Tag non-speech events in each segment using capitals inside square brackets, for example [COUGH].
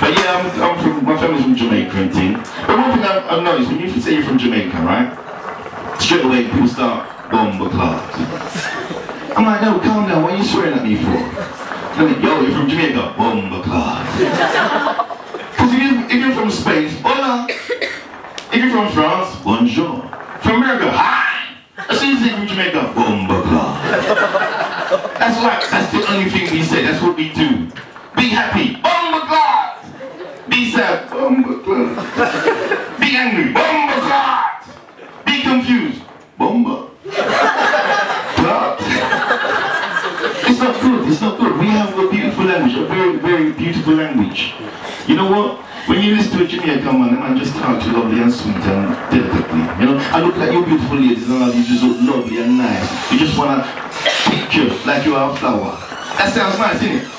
But yeah, I'm, I'm from, my family's from Jamaica and thing. But one thing I've, noticed, when you say you're from Jamaica, right? Straight away, people start bomba clock. I'm like, no, calm down, what are you swearing at me for? And like, yo, you're from Jamaica, bomba clock. Because if, you, if you're from Spain, hola. If you're from France, bonjour. From America, hi. As soon as you're from Jamaica, bomba. That's like, that's the only thing we say, that's what we do. Be happy. Be sad, clock. Be angry, clock. Be confused, bomber clock. It's not good, it's not good. We have a beautiful language, a very, very beautiful language. You know what? When you listen to a Jamaican man, the man just talk to lovely and sweet and delicately. You know, I look like you beautiful ladies and all you just look lovely and nice. You just wanna picture like you are a flower. That sounds nice, isn't it?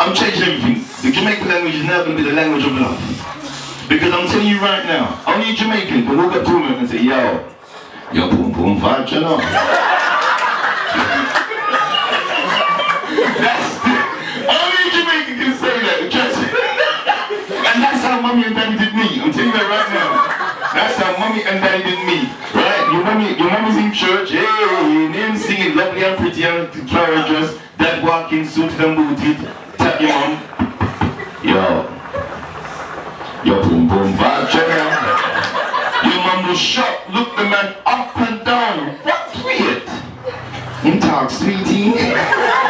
I'm changing everything. The Jamaican language is now gonna be the language of love. Because I'm telling you right now, only Jamaican can walk up to a woman and say, yo, yo boom boom fat, you know. That's the, only Jamaican can say that, trust me. And that's how mommy and daddy did me. I'm telling you that right now. That's how mommy and daddy did me. Right? Your mommy, your mommy's in church, hey, name singing lovely and pretty and flower dress, dad walking suited and booted, tap your mom. Yo. Yo boom boom vibe, check out. Your mom was shocked, looked the man up and down. What's weird? Him talk sweetie. [LAUGHS]